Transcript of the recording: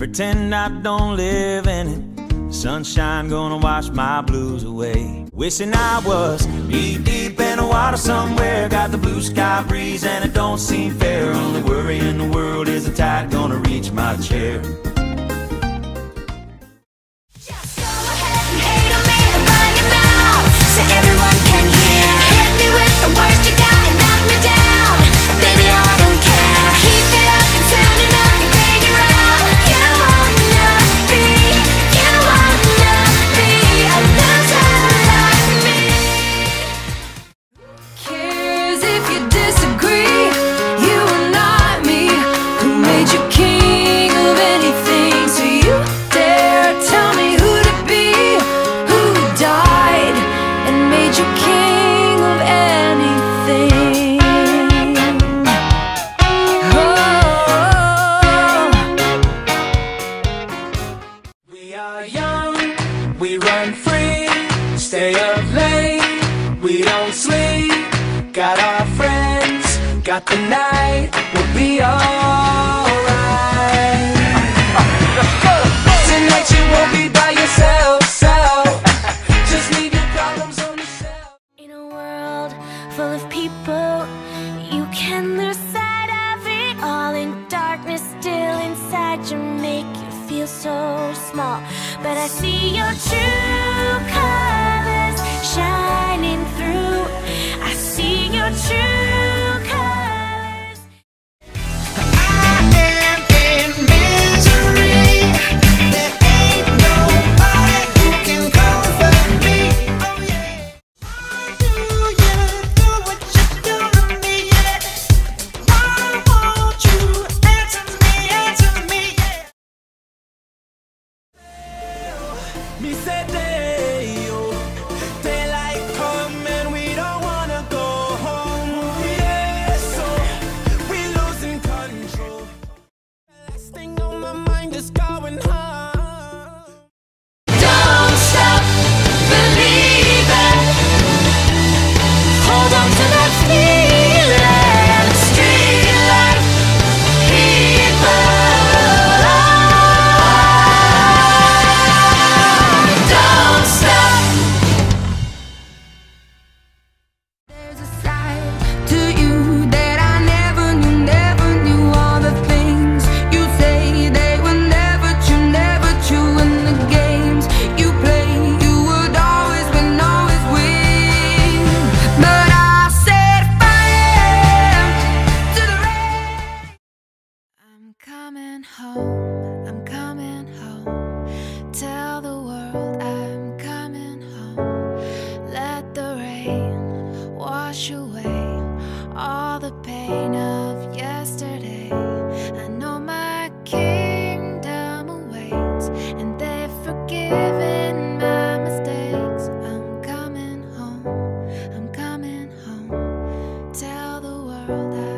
pretend I don't live in it. Sunshine gonna wash my blues away. Wishing I was knee deep in the water somewhere. Got the blue sky breeze and it don't seem fair. Only worry in the world is the tide gonna reach my chair. Stay up late, we don't sleep. Got our friends, got the night, we'll be alright. Tonight you won't be by yourself, so just leave your problems on the shelf. In a world full of people, you can lose sight of it all. In darkness, still inside you, make you feel so small. But I see your true colors Vete. Of yesterday. I know my kingdom awaits, and they've forgiven my mistakes. I'm coming home, I'm coming home. Tell the world I